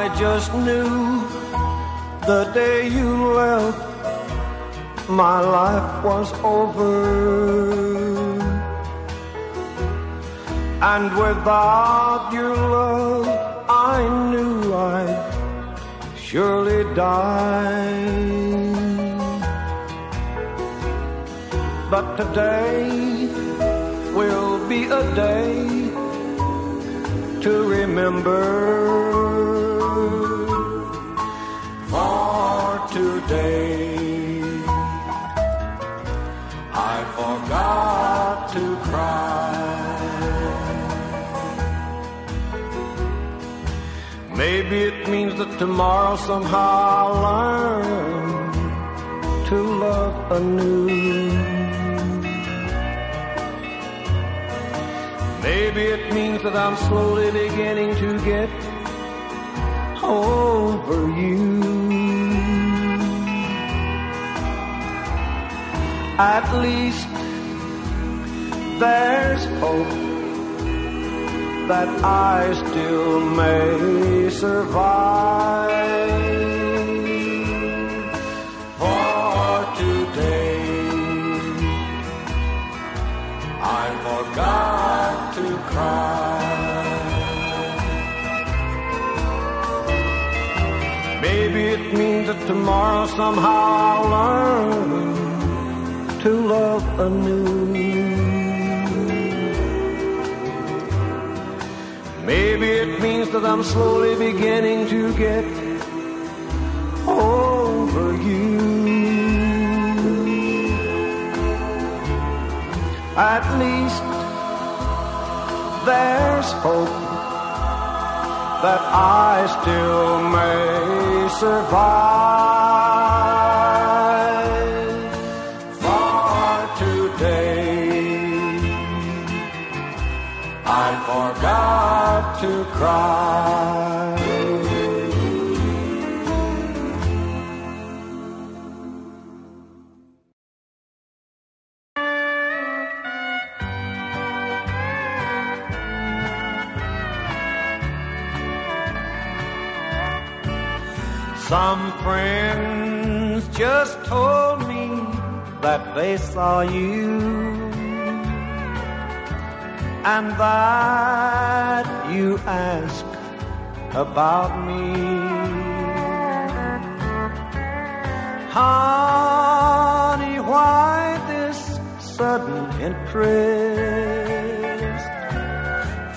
I just knew the day you left, my life was over. And without your love, I knew I'd surely die. But today will be a day to remember. Today, I forgot to cry. Maybe it means that tomorrow somehow I'll learn to love anew. Maybe it means that I'm slowly beginning to get over you. At least there's hope that I still may survive. For today, I forgot to cry. Maybe it means that tomorrow somehow I'll learn to love anew. Maybe it means that I'm slowly beginning to get over you. At least there's hope that I still may survive. Some friends just told me that they saw you and that you ask about me. Honey, why this sudden interest?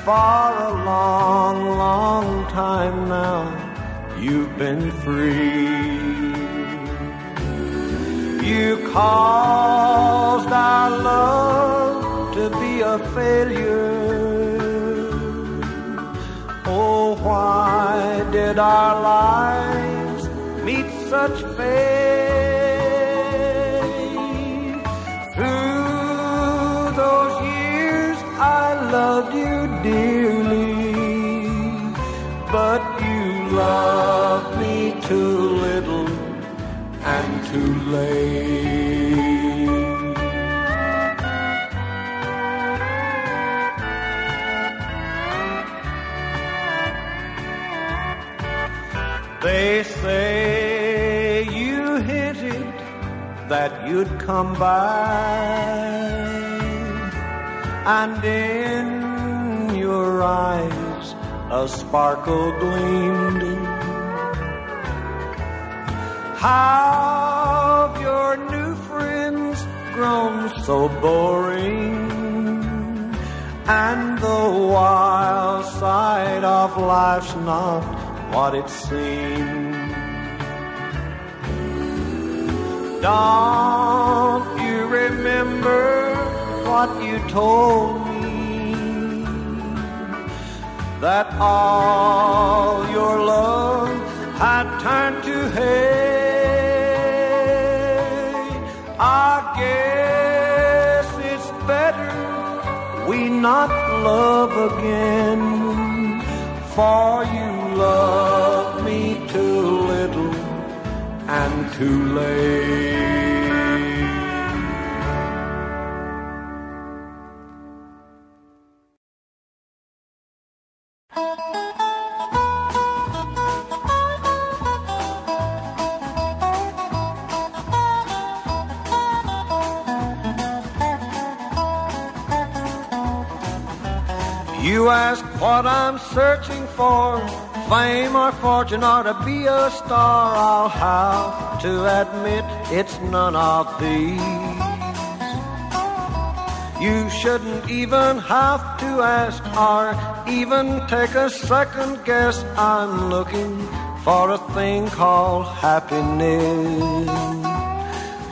For a long, long time now, you've been free. You caused our love to be a failure. Oh, why did our lives meet such fate? Through those years, I loved you dearly, but you loved me too little and too late. That you'd come by, and in your eyes a sparkle gleamed. How have your new friends grown so boring? And the wild side of life's not what it seems. Don't you remember what you told me? That all your love had turned to hate. I guess it's better we not love again, for you love Too late. You ask what I'm searching for, fame or fortune or to be a star. I'll have to admit it's none of these. You shouldn't even have to ask or even take a second guess. I'm looking for a thing called happiness.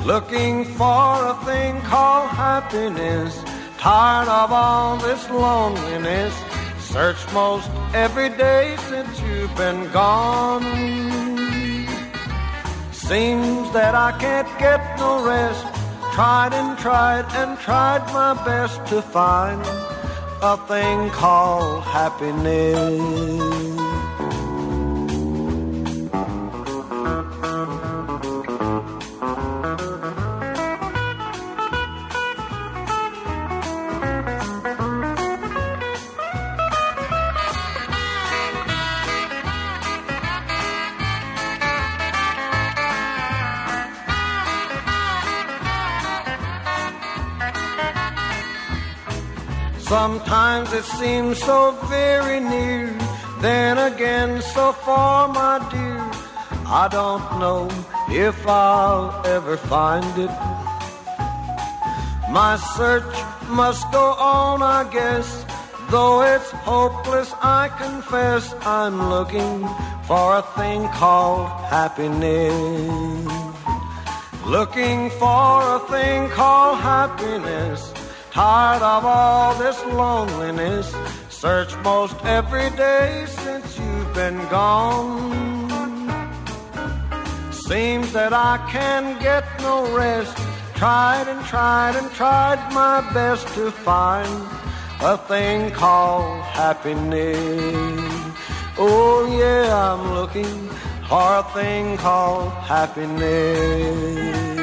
Looking for a thing called happiness. Tired of all this loneliness. Searched most every day since you've been gone. Seems that I can't get no rest tried and tried and tried my best to find a thing called happiness. Sometimes it seems so very near, then again so far, my dear. I don't know if I'll ever find it. My search must go on, I guess. Though it's hopeless, I confess I'm looking for a thing called happiness. Looking for a thing called happiness Tired of all this loneliness, search most every day since you've been gone. Seems that I can get no rest. Tried and tried and tried my best to find a thing called happiness. Oh, yeah, I'm looking for a thing called happiness.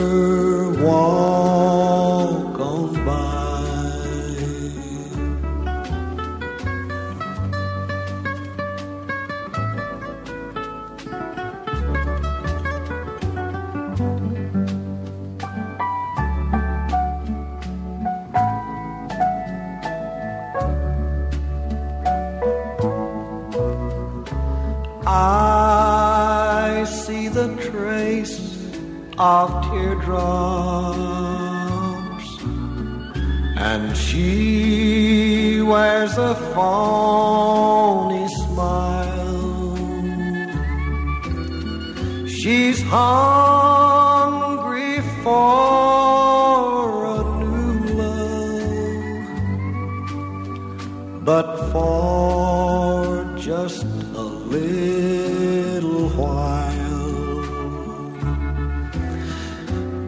one. of teardrops. And she wears a phony smile. She's hungry for a new love, but for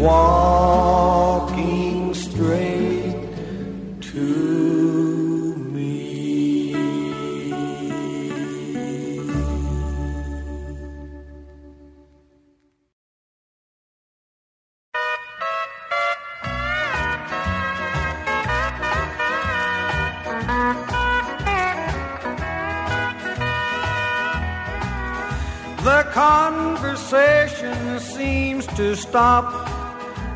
walking straight to me. The conversation seems to stop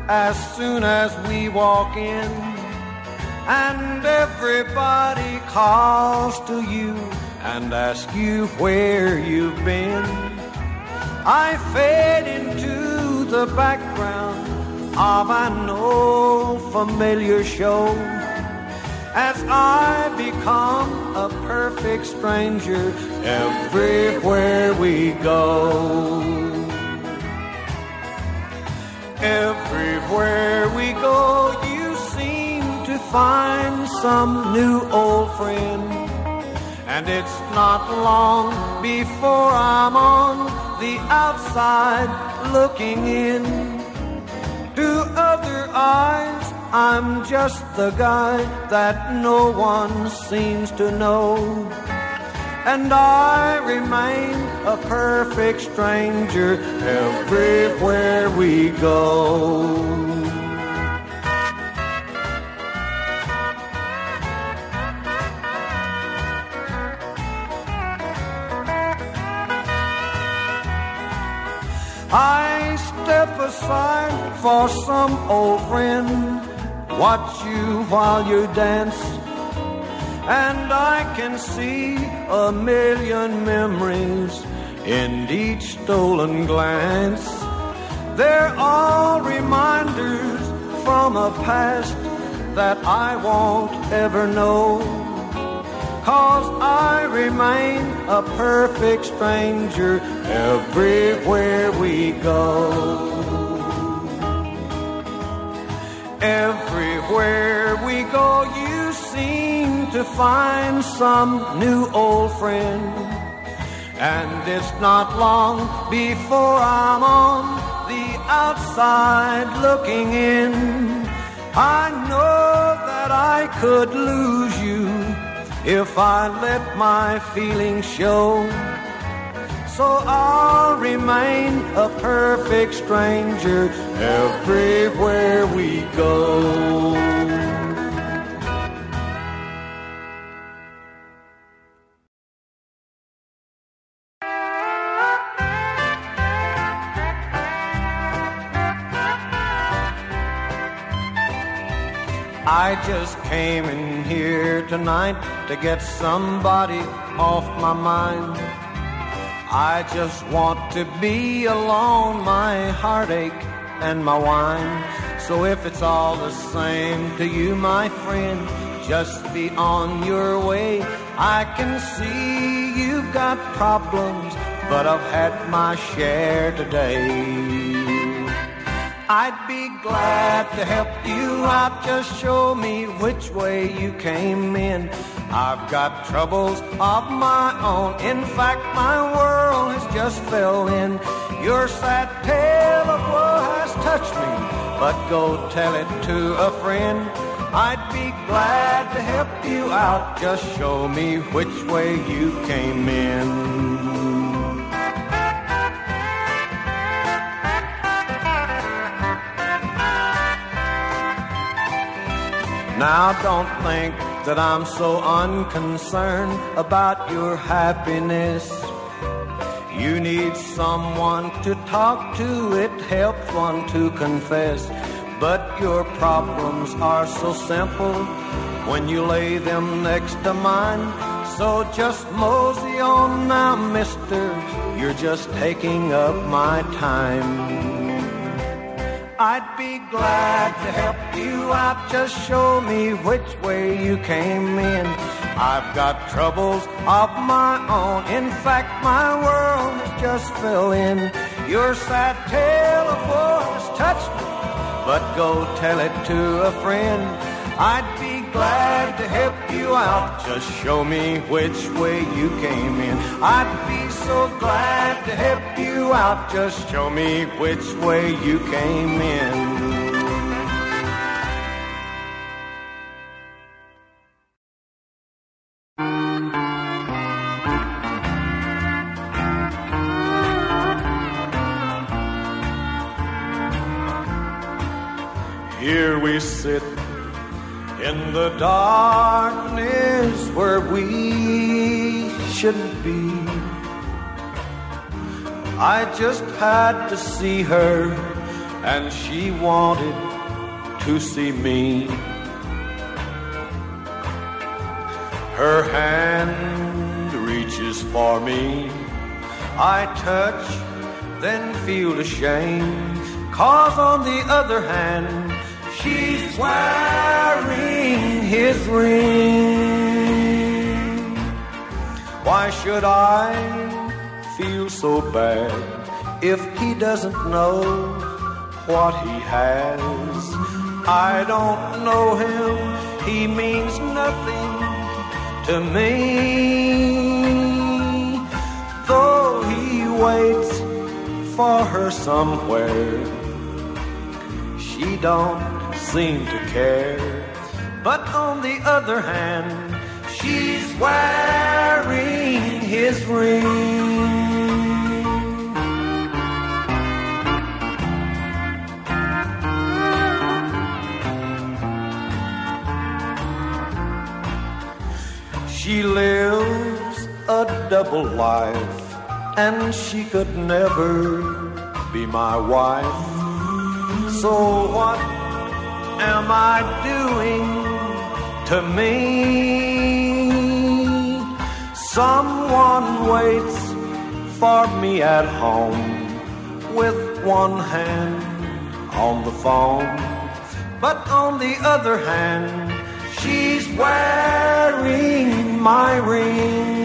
as soon as we walk in, and everybody calls to you and asks you where you've been. I fade into the background of an old familiar show as I become a perfect stranger everywhere we go. Everywhere we go, you seem to find some new old friend. And it's not long before I'm on the outside looking in. To other eyes, I'm just the guy that no one seems to know. And I remain a perfect stranger everywhere we go. I step aside for some old friend, watch you while you dance, and I can see a million memories in each stolen glance. They're all reminders from a past that I won't ever know. Cause I remain a perfect stranger everywhere we go. Everywhere we go, you to find some new old friend. And it's not long before I'm on the outside looking in. I know that I could lose you if I let my feelings show. So I'll remain a perfect stranger everywhere we go. To get somebody off my mind. I just want to be alone, my heartache and my wine. So if it's all the same to you, my friend, just be on your way. I can see you've got problems, but I've had my share today. I'd be glad to help you out, just show me which way you came in. I've got troubles of my own, in fact, my world has just fell in. Your sad tale of woe has touched me, but go tell it to a friend. I'd be glad to help you out, just show me which way you came in. Now don't think that I'm so unconcerned about your happiness. You need someone to talk to, it helps one to confess. But your problems are so simple when you lay them next to mine. So just mosey on now, mister, you're just taking up my time. I'd be glad to help you out. Just show me which way you came in. I've got troubles of my own. In fact, my world has just fell in. Your sad tale of woe has touched me, but go tell it to a friend. I'd be glad to help you out. Just show me which way you came in. I'd be so glad to help you out. Just show me which way you came in. The darkness where we shouldn't be. I just had to see her, and she wanted to see me. Her hand reaches for me. I touch, then feel ashamed. Cause on the other hand, she's wearing his ring. Why should I feel so bad if he doesn't know what he has? I don't know him, he means nothing to me. Though he waits for her somewhere, she don't seem to care. But on the other hand, she's wearing his ring. She lives a double life, and she could never be my wife. So what am I doing to me? Someone waits for me at home with one hand on the phone, but on the other hand, she's wearing my ring.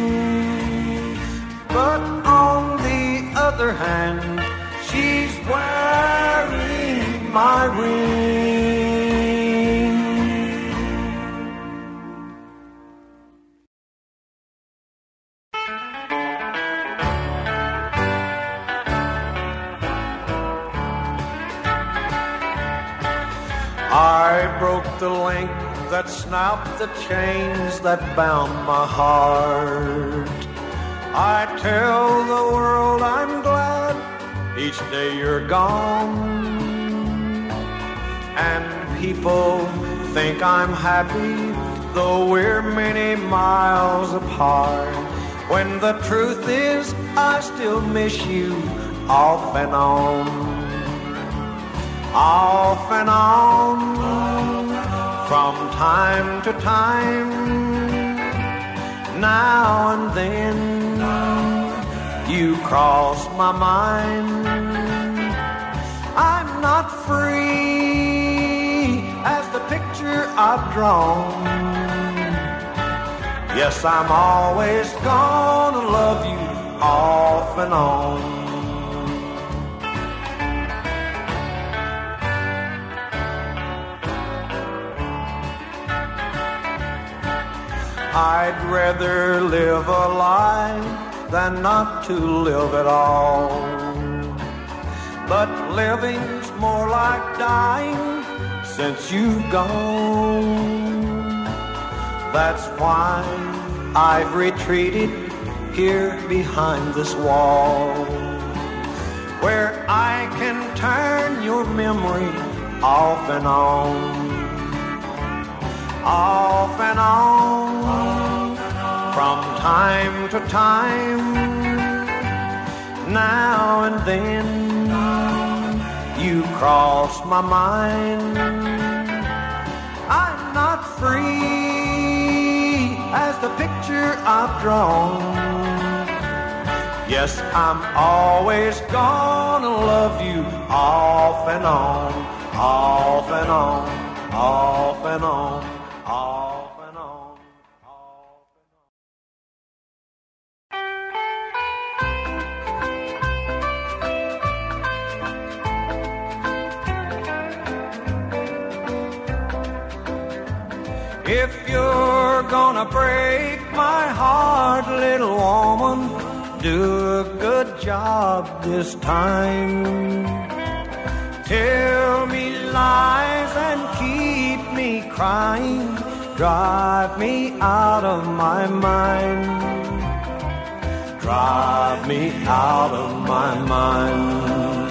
But on the other hand, she's wearing my ring. The link that snapped the chains that bound my heart. I tell the world I'm glad each day you're gone. And people think I'm happy, though we're many miles apart. When the truth is, I still miss you off and on off and on from time to time. Now and then you cross my mind. I'm not free as the picture I've drawn. Yes, I'm always gonna love you off and on. I'd rather live a lie than not to live at all. But living's more like dying since you've gone. That's why I've retreated here behind this wall where I can turn your memory off and on off and on time to time. Now and then you cross my mind. I'm not free as the picture I've drawn. Yes, I'm always gonna love you off and on, off and on, off and on. Gonna break my heart, little woman, do a good job this time. Tell me lies and keep me crying, drive me out of my mind. Drive me out of my mind.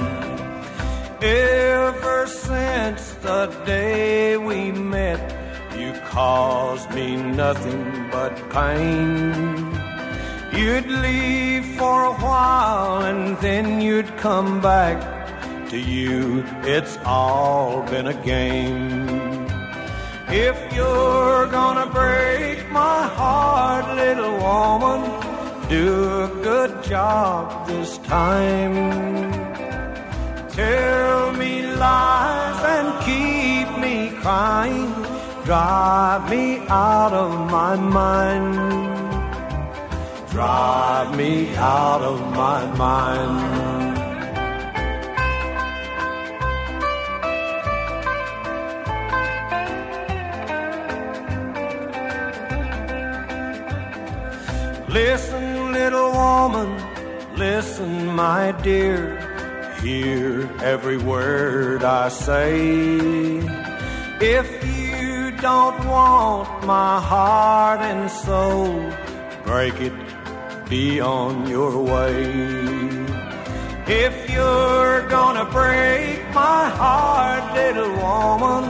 Ever since the day we met, caused me nothing but pain. You'd leave for a while and then you'd come back. To you, it's all been a game. If you're gonna break my heart, little woman, do a good job this time. Tell me lies and keep me crying, drive me out of my mind. Drive me out of my mind. Listen, little woman, listen, my dear. Hear every word I say. If you don't want my heart and soul, break it, be on your way. If you're gonna break my heart, little woman,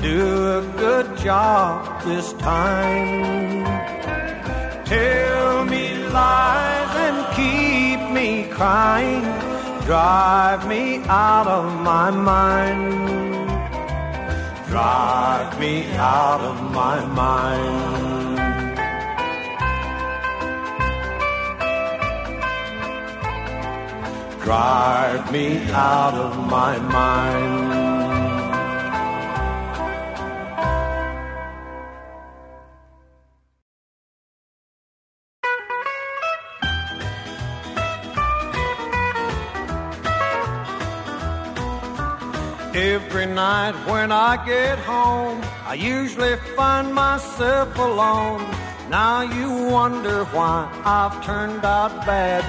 do a good job this time. Tell me lies and keep me crying, drive me out of my mind. Drive me out of my mind. Drive me out of my mind. Night when I get home, I usually find myself alone. Now you wonder why I've turned out bad.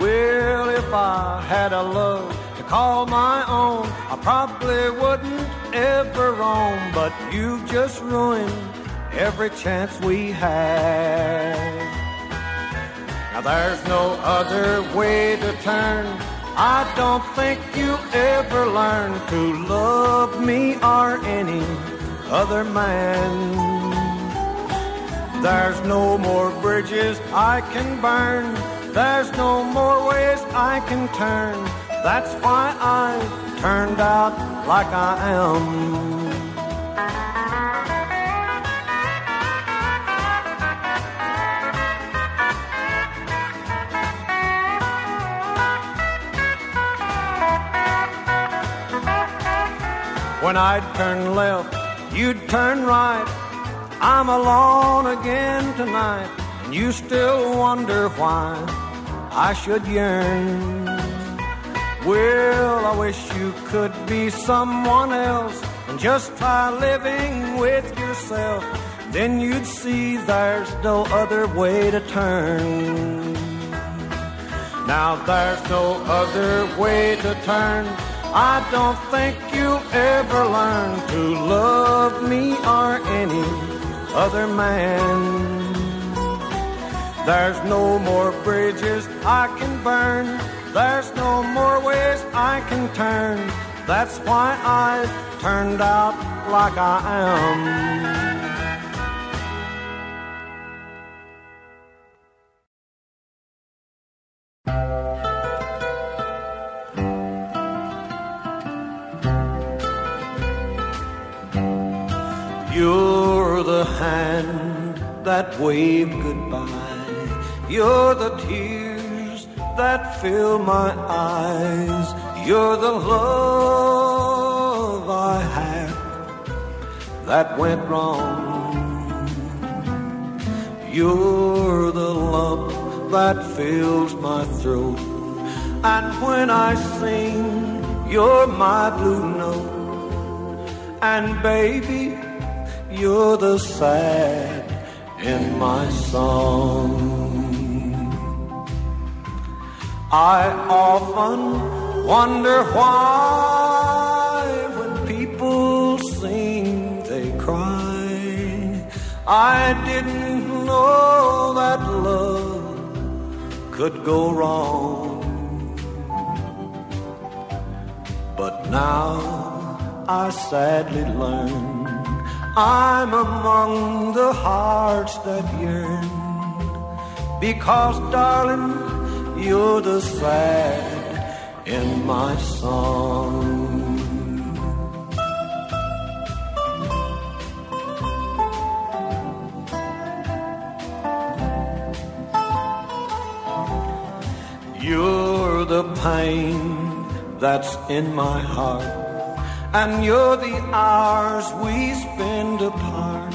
Well, if I had a love to call my own, I probably wouldn't ever roam. But you just ruined every chance we had. Now there's no other way to turn. I don't think you ever learn to love me or any other man. There's no more bridges I can burn. There's no more ways I can turn. That's why I turned out like I am. When I'd turn left, you'd turn right. I'm alone again tonight, and you still wonder why I should yearn. Well, I wish you could be someone else and just try living with yourself. Then you'd see there's no other way to turn. Now there's no other way to turn. I don't think you'll ever learn to love me or any other man. There's no more bridges I can burn. There's no more ways I can turn. That's why I've turned out like I am. That wave goodbye. You're the tears that fill my eyes. You're the love I had that went wrong. You're the lump that fills my throat. And when I sing, you're my blue note. And baby, you're the sad in my song. I often wonder why when people sing they cry. I didn't know that love could go wrong. But now I sadly learn I'm among the hearts that yearn. Because, darling, you're the sad in my song. You're the pain that's in my heart and you're the hours we spend apart.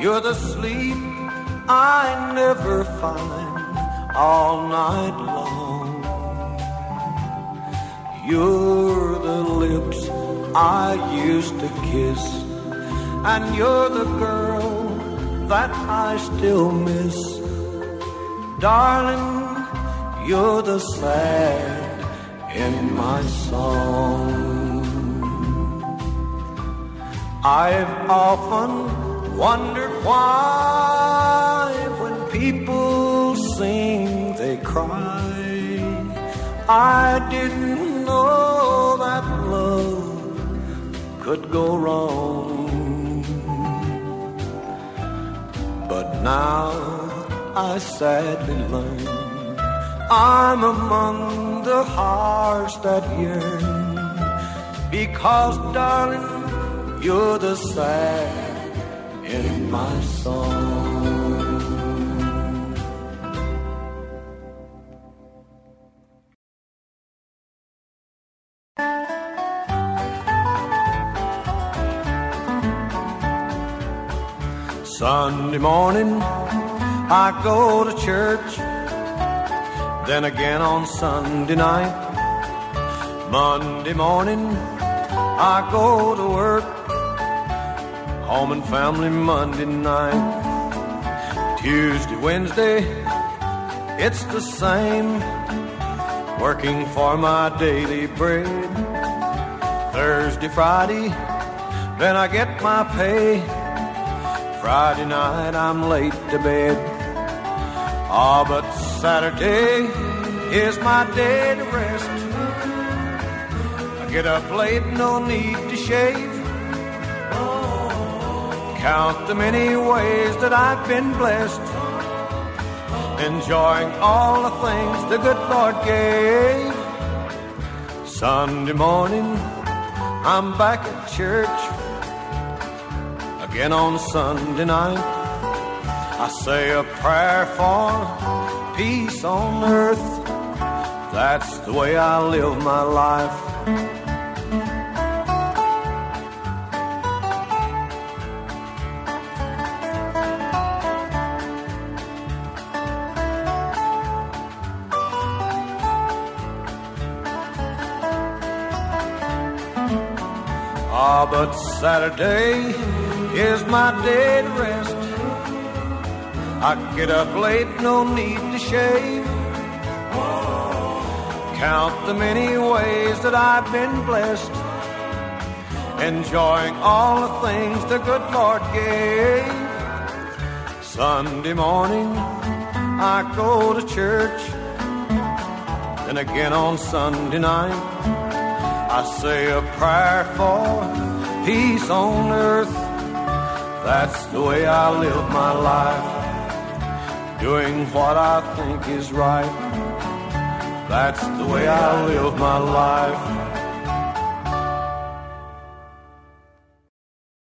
You're the sleep I never find all night long. You're the lips I used to kiss, and you're the girl that I still miss. Darling, you're the sad in my song. I've often wondered why when people sing they cry. I didn't know that love could go wrong. But now I sadly learn I'm among the hearts that yearn because, darling, you're the sad in my song. Sunday morning, I go to church. Then again on Sunday night. Monday morning, I go to work home and family Monday night. Tuesday, Wednesday, it's the same. Working for my daily bread. Thursday, Friday, then I get my pay. Friday night, I'm late to bed. Ah, oh, but Saturday is my day to rest. I get up late, no need to shave count the many ways that I've been blessed, enjoying all the things the good Lord gave. Sunday morning, I'm back at church. Again on Sunday night, I say a prayer for peace on earth. That's the way I live my life. But Saturday is my day to rest. I get up late, no need to shave. Count the many ways that I've been blessed, enjoying all the things the good Lord gave. Sunday morning, I go to church, then again on Sunday night, I say a prayer for peace on earth. That's the way I live my life, doing what I think is right. That's the way I live my life.